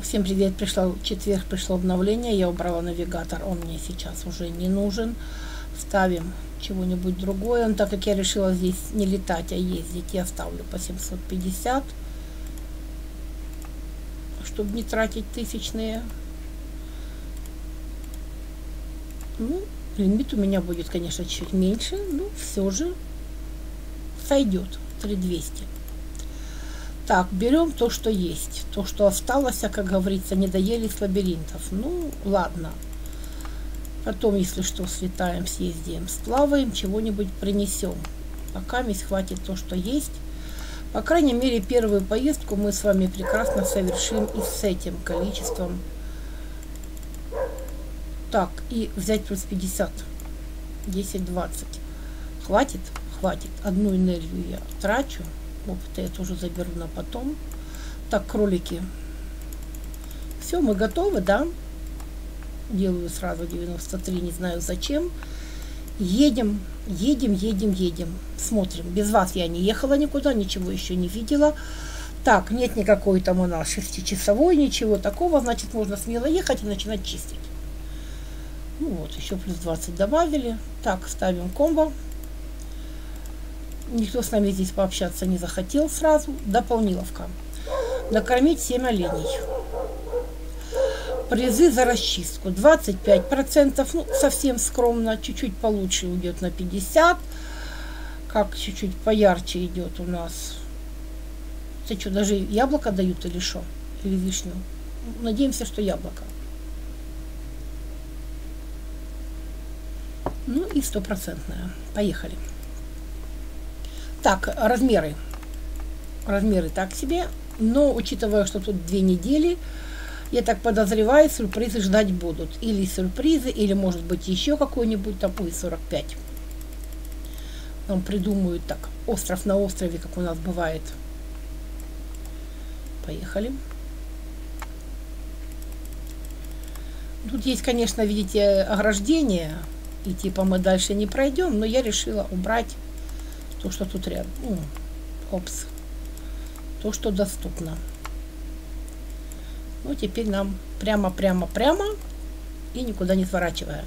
Всем привет, пришла четверг, пришло обновление, я убрала навигатор, он мне сейчас уже не нужен. Ставим чего-нибудь другое. Но так как я решила здесь не летать, а ездить, я ставлю по 750, чтобы не тратить тысячные. Ну, лимит у меня будет, конечно, чуть меньше, но все же сойдет 3200. Так, берем то, что есть. То, что осталось, а, как говорится, не доели с лабиринтов. Ну, ладно. Потом, если что, слетаем, съездим, сплаваем, чего-нибудь принесем. Пока весь хватит то, что есть. По крайней мере, первую поездку мы с вами прекрасно совершим и с этим количеством. Так, и взять плюс 50. 10-20. Хватит? Хватит. Одну энергию я трачу. Опыта я тоже заберу на потом. Так, кролики. Все, мы готовы, да? Делаю сразу 93, не знаю зачем. Едем, едем, едем, едем. Смотрим. Без вас я не ехала никуда, ничего еще не видела. Так, нет никакой там у нас шестичасовой, ничего такого. Значит, можно смело ехать и начинать чистить. Ну вот, еще плюс 20 добавили. Так, ставим комбо. Никто с нами здесь пообщаться не захотел сразу. Дополниловка. Накормить 7 оленей. Призы за расчистку. 25%. Ну, совсем скромно. Чуть-чуть получше уйдет на 50%. Как чуть-чуть поярче идет у нас. Это что, даже яблоко дают или что? Или вишню? Надеемся, что яблоко. Ну и стопроцентная. Поехали. Так, размеры. Размеры так себе. Но учитывая, что тут две недели, я так подозреваю, сюрпризы ждать будут. Или сюрпризы, или может быть еще какой-нибудь там, ой, 45. Нам придумают так, остров на острове, как у нас бывает. Поехали. Тут есть, конечно, видите, ограждение, и типа мы дальше не пройдем, но я решила убрать то, что тут рядом. Ну, опс. То, что доступно. Ну, теперь нам прямо-прямо-прямо и никуда не сворачивая.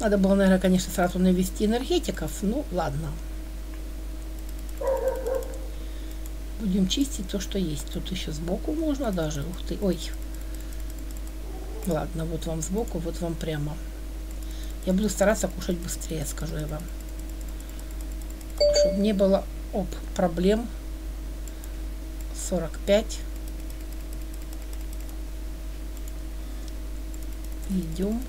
Надо было, наверное, конечно, сразу навести энергетиков. Ну, ладно. Будем чистить то, что есть. Тут еще сбоку можно даже. Ух ты. Ой, Ладно, вот вам сбоку, вот вам прямо. Я буду стараться кушать быстрее, скажу я вам. Чтобы не было оп, проблем. 45. Идем.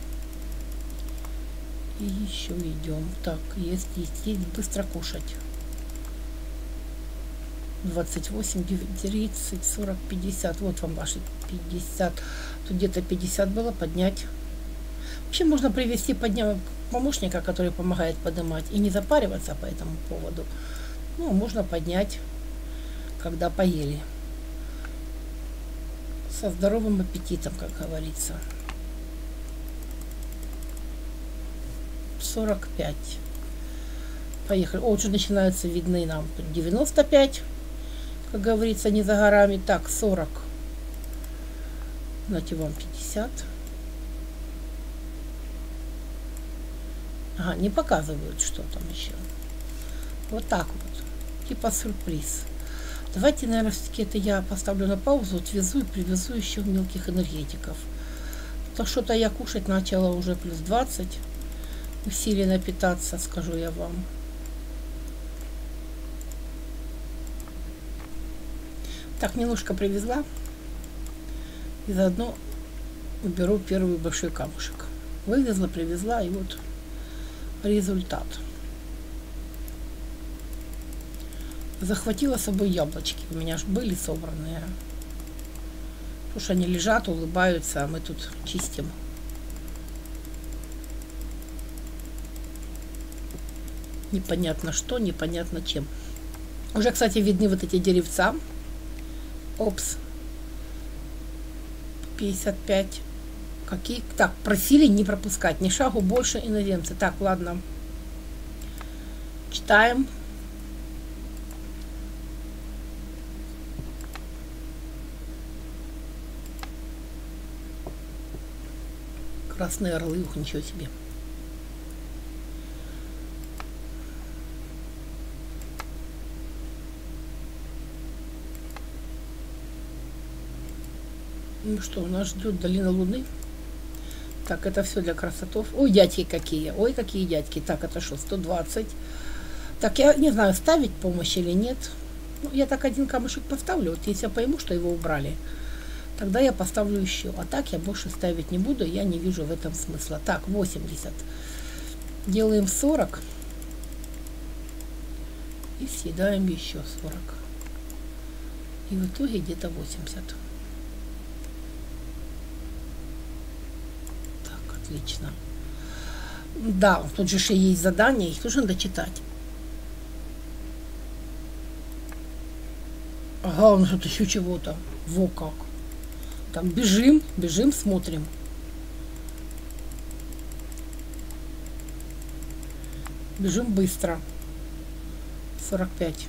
И еще идем. Так, есть, есть, есть. Быстро кушать. 28, 30, 40, 50. Вот вам ваши 50. Тут где-то 50 было, поднять. Вообще можно привести подня... помощника, который помогает поднимать, и не запариваться по этому поводу. Ну, можно поднять, когда поели. Со здоровым аппетитом, как говорится. 45. Поехали. О, уже начинаются видны нам 95 как говорится, не за горами. Так, 40. Знаете, вам 50. Ага, не показывают, что там еще. Вот так вот. Типа сюрприз. Давайте, наверное, все-таки это я поставлю на паузу, отвезу и привезу еще мелких энергетиков. То что-то я кушать начала уже плюс 20. Усиленно питаться, скажу я вам. Так, немножко привезла. И заодно уберу первый большой камушек. Вывезла, привезла, и вот результат. Захватила с собой яблочки. У меня же были собранные. Потому что они лежат, улыбаются, а мы тут чистим. Непонятно что, непонятно чем. Уже, кстати, видны вот эти деревца. Опс. 55. Какие? Так, просили не пропускать. Ни шагу больше иноземцы. Так, ладно. Читаем. Красные орлы, ух, ничего себе. Ну что, нас ждет долина Луны. Так, это все для красотов. Ой, дядьки какие. Ой, какие дядьки. Так, это что, 120. Так, я не знаю, ставить помощь или нет. Ну, я так один камушек поставлю. Вот если я пойму, что его убрали, тогда я поставлю еще. А так я больше ставить не буду. Я не вижу в этом смысла. Так, 80. Делаем 40. И съедаем еще 40. И в итоге где-то 80. Отлично. Да, тут же еще есть задания, их тоже надо читать. Ага, он тут еще чего-то. Во как. Так, бежим, бежим, смотрим. Бежим быстро. 45.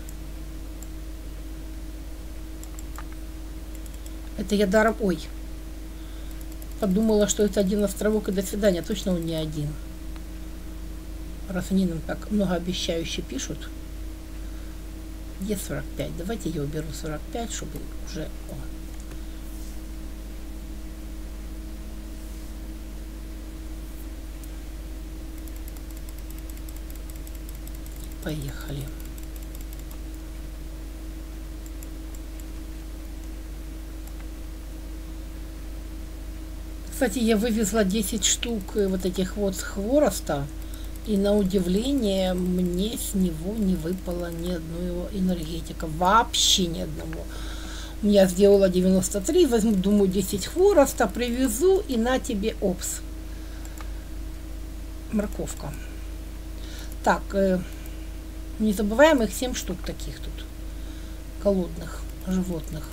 Это я даром... Ой, подумала, что это один островок и до свидания. Точно он не один. Раз они нам так многообещающе пишут. Где 45? Давайте я уберу 45, чтобы уже... О. Поехали. Кстати, я вывезла 10 штук э, вот этих вот хвороста. И на удивление мне с него не выпало ни одного энергетика. Вообще ни одного. Я сделала 93, возьму, думаю, 10 хвороста, привезу и на тебе опс. Морковка. Так, э, не забываем их 7 штук таких тут. Голодных животных.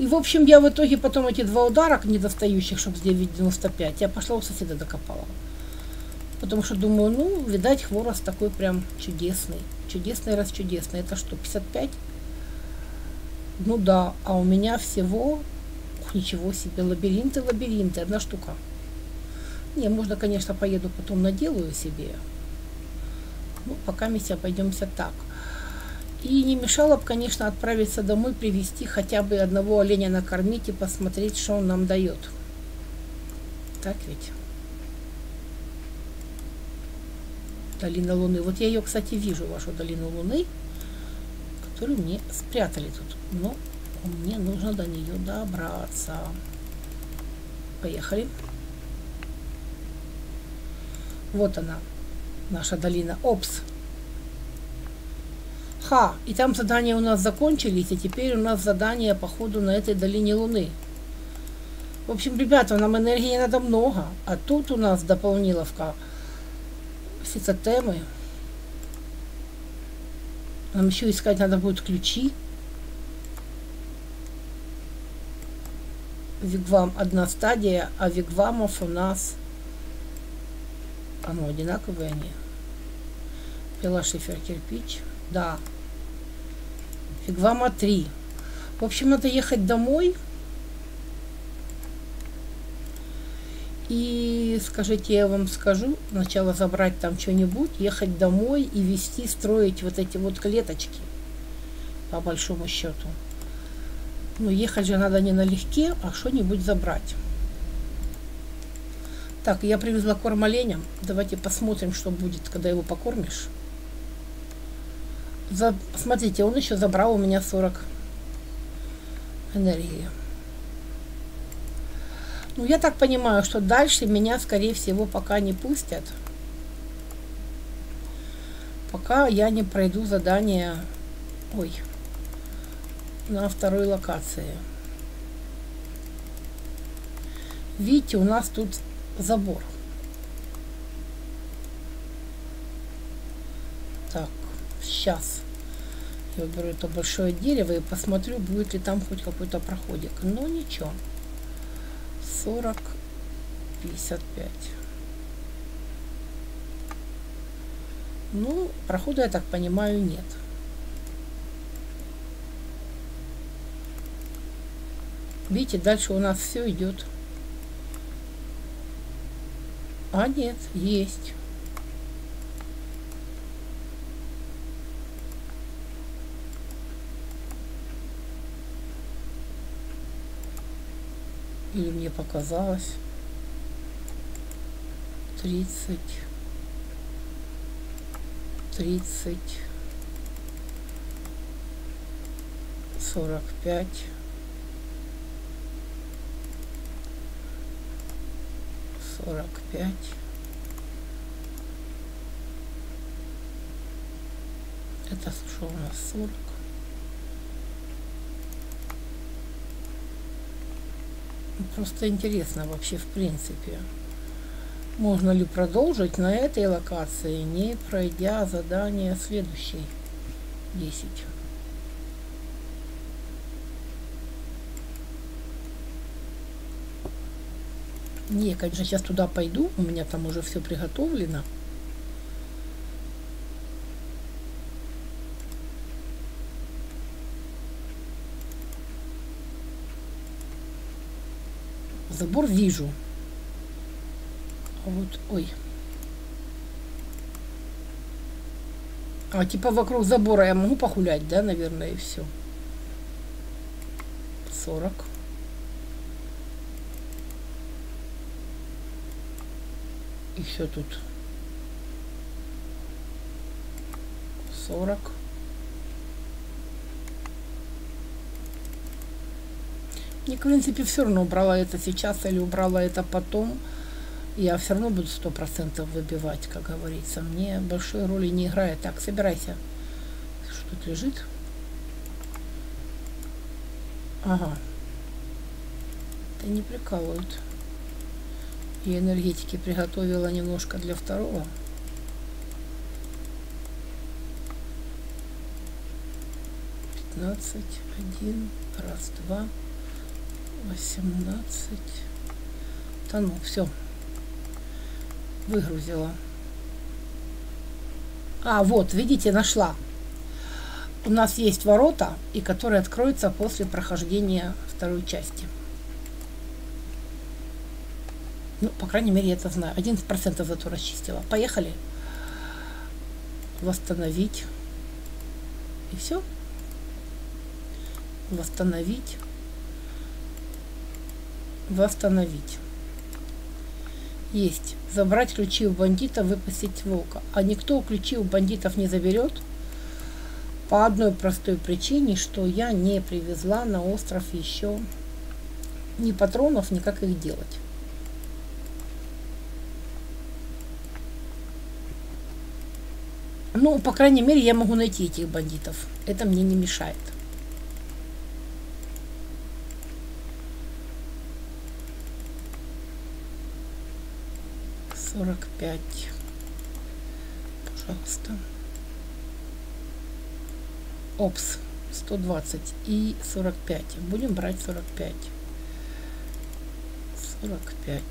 И, в общем, я в итоге потом эти два удара недостающих, чтобы с 9,95, я пошла у соседа докопала. Потому что думаю, ну, видать, хворост такой прям чудесный. Чудесный раз чудесный. Это что, 55? Ну да, а у меня всего, ух, ничего себе, лабиринты, лабиринты, одна штука. Не, можно, конечно, поеду потом наделаю себе. Ну, пока мы себя пойдемся так. И не мешало бы, конечно, отправиться домой, привести хотя бы одного оленя накормить и посмотреть, что он нам дает. Так ведь? Долина Луны. Вот я ее, кстати, вижу, вашу долину Луны, которую мне спрятали тут. Но мне нужно до нее добраться. Поехали. Вот она, наша долина. Опс, Ха, и там задания у нас закончились, и теперь у нас задание по ходу на этой долине Луны. В общем, ребята, нам энергии надо много, а тут у нас дополниловка фицотемы. Нам еще искать надо будет ключи. Вигвам одна стадия, а вигвамов у нас... А ну, одинаковые они. Пила шифер кирпич. Да, Фигвама 3. В общем, надо ехать домой. И скажите, я вам скажу, сначала забрать там что-нибудь, ехать домой и вести, строить вот эти вот клеточки, по большому счету. Ну, ехать же надо не налегке, а что-нибудь забрать. Так, я привезла корм оленям. Давайте посмотрим, что будет, когда его покормишь. За... Смотрите, он еще забрал у меня 40 энергии. Ну, я так понимаю, что дальше меня, скорее всего, пока не пустят. Пока я не пройду задание... Ой. На второй локации. Видите, у нас тут забор. Так, сейчас я уберу это большое дерево и посмотрю, будет ли там хоть какой-то проходик. Но ничего. 40, 55. Ну, прохода, я так понимаю, нет. Видите, дальше у нас все идет. А нет, есть. Или мне показалось. Тридцать. Тридцать. Сорок пять. Сорок пять. Это что у нас сорок? Просто интересно вообще в принципе. Можно ли продолжить на этой локации, не пройдя задание следующей 10. Не, конечно, сейчас туда пойду, у меня там уже все приготовлено. Забор вижу. Вот, ой. А типа вокруг забора я могу погулять, да, наверное, и все. 40. Еще тут 40. Мне, в принципе, все равно убрала это сейчас или убрала это потом. Я все равно буду сто процентов выбивать, как говорится. Мне большой роли не играет. Так, собирайся. Что тут лежит? Ага. Это не прикалывают. И энергетики приготовила немножко для второго. Пятнадцать, один, раз, два. 18. Да ну, все. Выгрузила. А, вот, видите, нашла. У нас есть ворота, и которые откроются после прохождения второй части. Ну, по крайней мере, я это знаю. 11% зато расчистила. Поехали. Восстановить. И все. Восстановить восстановить. Есть. Забрать ключи у бандита, выпустить волка. А никто ключи у бандитов не заберет. По одной простой причине, что я не привезла на остров еще ни патронов, ни как их делать. Ну, по крайней мере, я могу найти этих бандитов. Это мне не мешает. Сорок пять. Пожалуйста. Опс 120 и 45 будем брать 45 45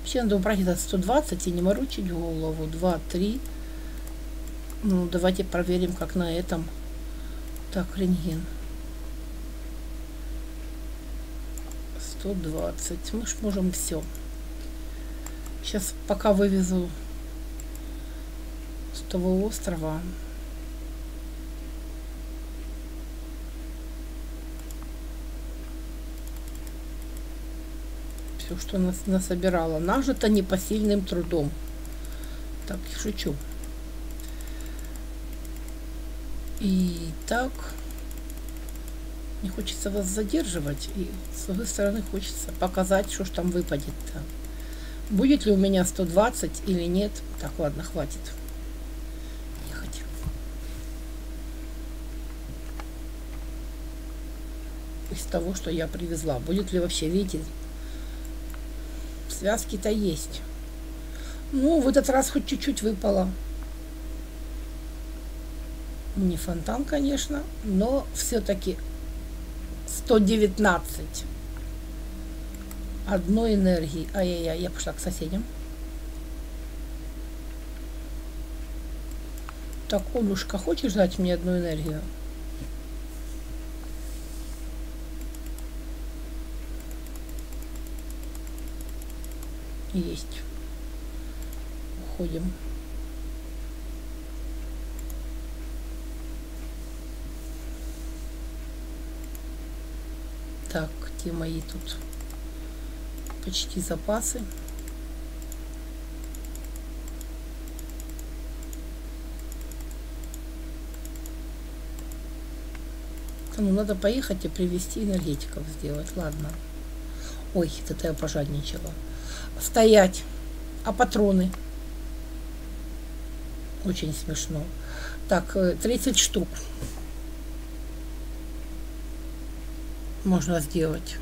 вообще надо убрать этот 120 и не морочить голову. 2 3 ну давайте проверим как на этом. Так рентген 120. Мы ж можем все. Сейчас пока вывезу с того острова. Все, что нас насобирала. Нажито непосильным трудом. Так, шучу. И так не хочется вас задерживать. И с другой стороны хочется показать, что ж там выпадет-то. Будет ли у меня 120 или нет. Так, ладно, хватит. Ехать. Из того, что я привезла. Будет ли вообще, видите, связки-то есть. Ну, в этот раз хоть чуть-чуть выпало. Не фонтан, конечно, но все-таки 119 одной энергии. Ай-яй-яй, я пошла к соседям. Так, Олюшка, хочешь дать мне одну энергию? Есть. Уходим. Так, где мои тут почти запасы? Ну, надо поехать и привезти энергетиков сделать. Ладно. Ой, это я пожадничала. Стоять. А патроны? Очень смешно. Так, 30 э, штук. Можно сделать.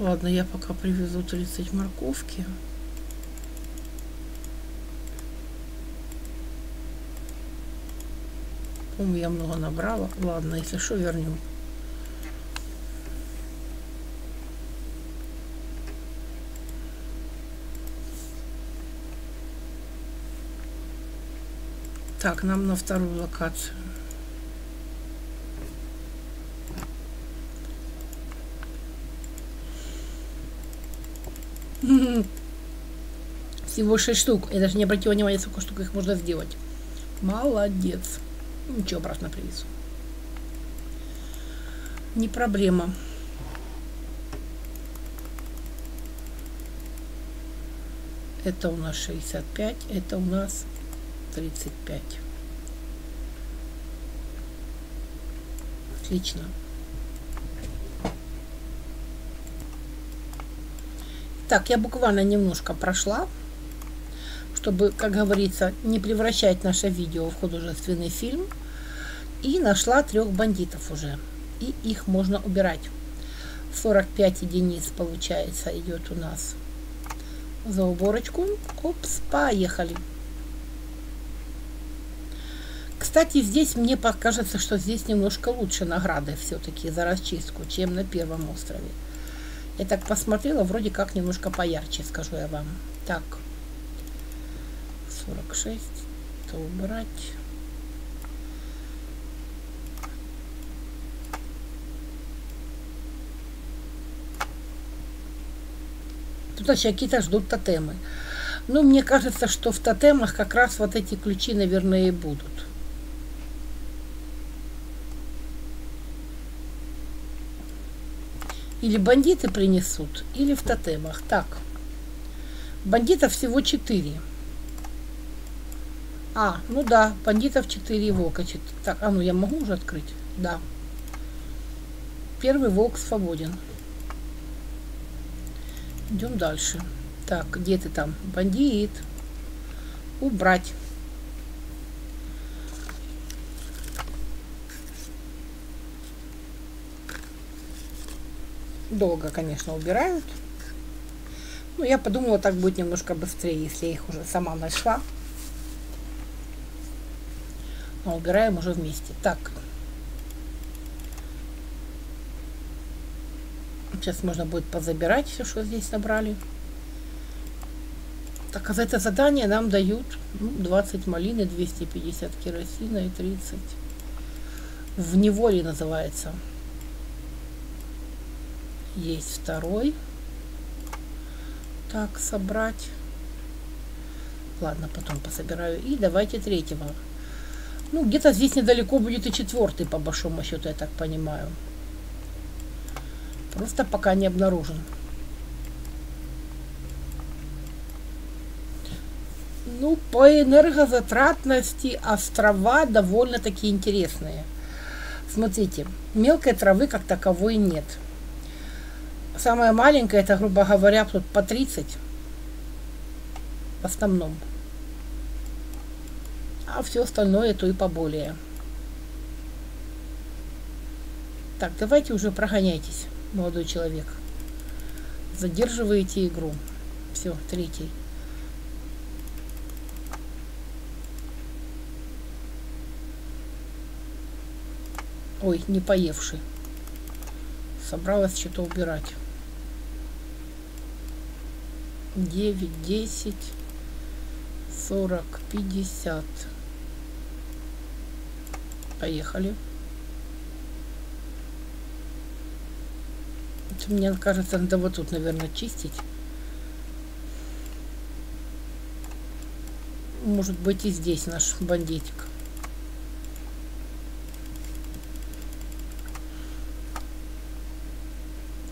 Ладно, я пока привезу 30 морковки. По-моему, я много набрала. Ладно, если что, вернем. Так, нам на вторую локацию. Всего 6 штук. Я даже не обратила внимания, сколько штук их можно сделать. Молодец. Ничего, обратно привезу. Не проблема. Это у нас 65, это у нас 35. Отлично. Так, я буквально немножко прошла чтобы, как говорится, не превращать наше видео в художественный фильм. И нашла трех бандитов уже. И их можно убирать. 45 единиц, получается, идет у нас за уборочку. Опс, поехали. Кстати, здесь мне покажется, что здесь немножко лучше награды все-таки за расчистку, чем на первом острове. Я так посмотрела, вроде как немножко поярче, скажу я вам. Так. 46, то убрать. Тут какие-то ждут тотемы. Ну, мне кажется, что в тотемах как раз вот эти ключи, наверное, и будут. Или бандиты принесут, или в тотемах. Так, бандитов всего четыре. А, ну да, бандитов 4 волка. Так, а ну я могу уже открыть? Да. Первый волк свободен. Идем дальше. Так, где ты там? Бандит. Убрать. Долго, конечно, убирают. Но я подумала, так будет немножко быстрее, если я их уже сама нашла но убираем уже вместе. Так. Сейчас можно будет позабирать все, что здесь набрали. Так, а за это задание нам дают ну, 20 малины, 250 керосина и 30. В неволе называется. Есть второй. Так, собрать. Ладно, потом пособираю. И давайте третьего. Ну, где-то здесь недалеко будет и четвертый, по большому счету, я так понимаю. Просто пока не обнаружен. Ну, по энергозатратности острова довольно-таки интересные. Смотрите, мелкой травы как таковой нет. Самая маленькая, это, грубо говоря, тут по 30 в основном а все остальное то и поболее. Так, давайте уже прогоняйтесь, молодой человек. Задерживаете игру. Все, третий. Ой, не поевший. Собралась что-то убирать. Девять, десять. 40, 50. Поехали. Мне кажется, надо вот тут, наверное, чистить. Может быть и здесь наш бандитик.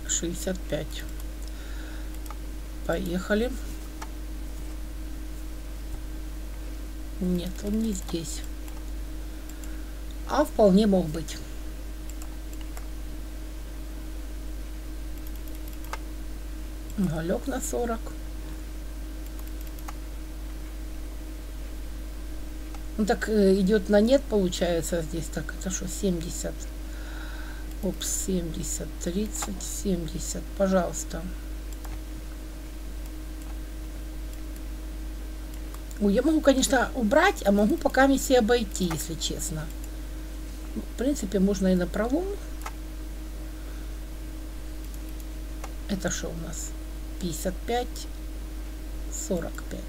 Шестьдесят пять. Поехали. Нет, он не здесь. А вполне мог быть. Уголек на 40. Ну так э, идет на нет, получается, здесь. Так, это что, 70? Опс, 70, 30, 70. Пожалуйста. Ой, я могу, конечно, убрать, а могу пока себе обойти, если честно. В принципе, можно и на пролом. Это что у нас? 55, 45.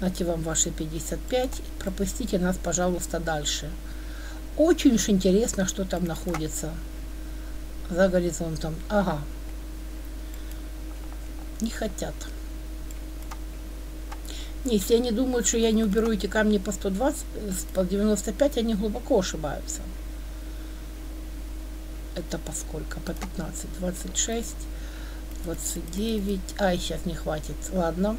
Дайте вам ваши 55. Пропустите нас, пожалуйста, дальше. Очень уж интересно, что там находится за горизонтом. Ага. Не хотят. Если они думают, что я не уберу эти камни по 120, по 95, они глубоко ошибаются. Это по сколько? По 15, 26, 29. Ай, сейчас не хватит. Ладно.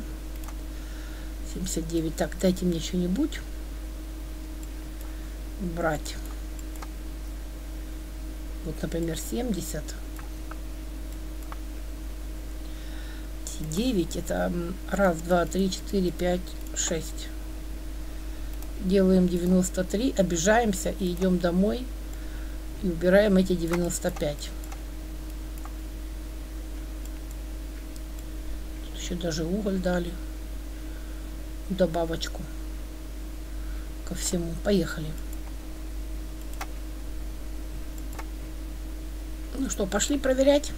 79. Так, дайте мне что-нибудь. Брать. Вот, например, 70. 9. Это раз, два, три, четыре, пять, шесть. Делаем 93, обижаемся и идем домой. И убираем эти 95. Тут еще даже уголь дали добавочку ко всему. Поехали. Ну что, пошли проверять.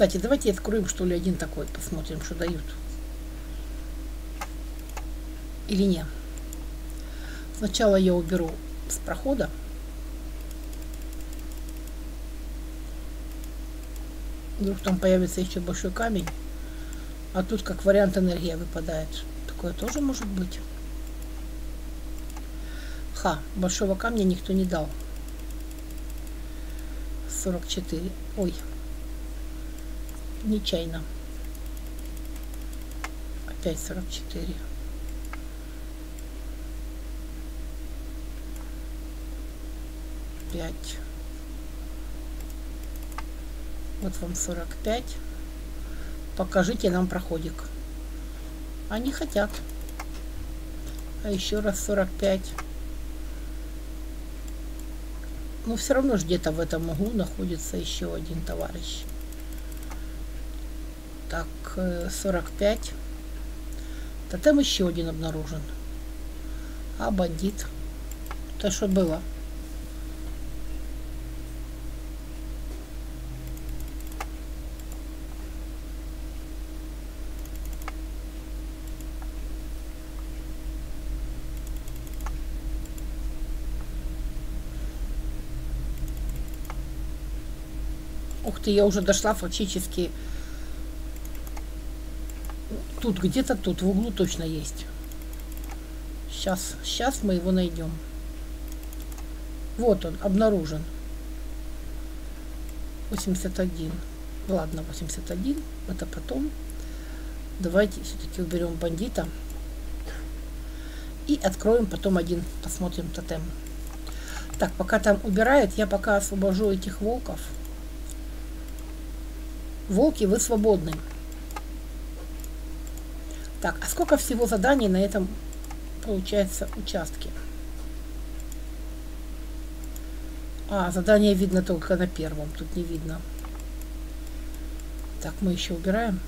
Кстати, давайте откроем, что ли, один такой. Посмотрим, что дают. Или нет. Сначала я уберу с прохода. Вдруг там появится еще большой камень. А тут как вариант энергия выпадает. Такое тоже может быть. Ха, большого камня никто не дал. 44. Ой. Нечаянно. Опять 44. Пять. Вот вам 45 покажите нам проходик. Они хотят. А еще раз 45. Но все равно где-то в этом углу находится еще один товарищ. Так, 45. Э, там еще один обнаружен. А бандит. То, что было. Ух ты, я уже дошла фактически. Тут, где-то тут, в углу точно есть. Сейчас, сейчас мы его найдем. Вот он, обнаружен. 81. Ладно, 81. Это потом. Давайте все-таки уберем бандита. И откроем потом один. Посмотрим тотем. Так, пока там убирают, я пока освобожу этих волков. Волки, вы свободны. Так, а сколько всего заданий на этом, получается, участке? А, задание видно только на первом, тут не видно. Так, мы еще убираем.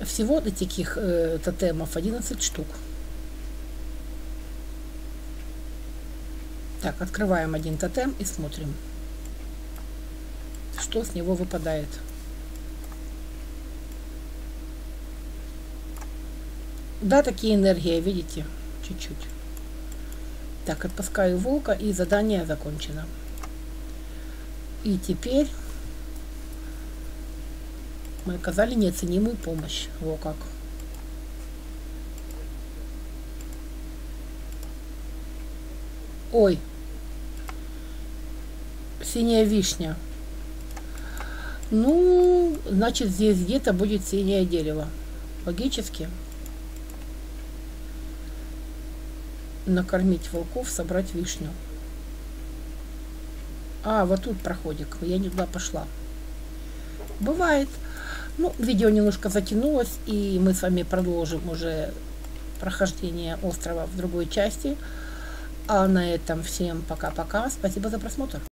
Всего таких э, тотемов 11 штук. Так, открываем один тотем и смотрим, что с него выпадает. Да, такие энергии, видите, чуть-чуть. Так, отпускаю волка и задание закончено. И теперь мы оказали неоценимую помощь. Во как. Ой, синяя вишня. Ну, значит, здесь где-то будет синее дерево. Логически. Накормить волков, собрать вишню. А, вот тут проходик. Я не туда пошла. Бывает. Ну, видео немножко затянулось, и мы с вами продолжим уже прохождение острова в другой части. А на этом всем пока-пока. Спасибо за просмотр.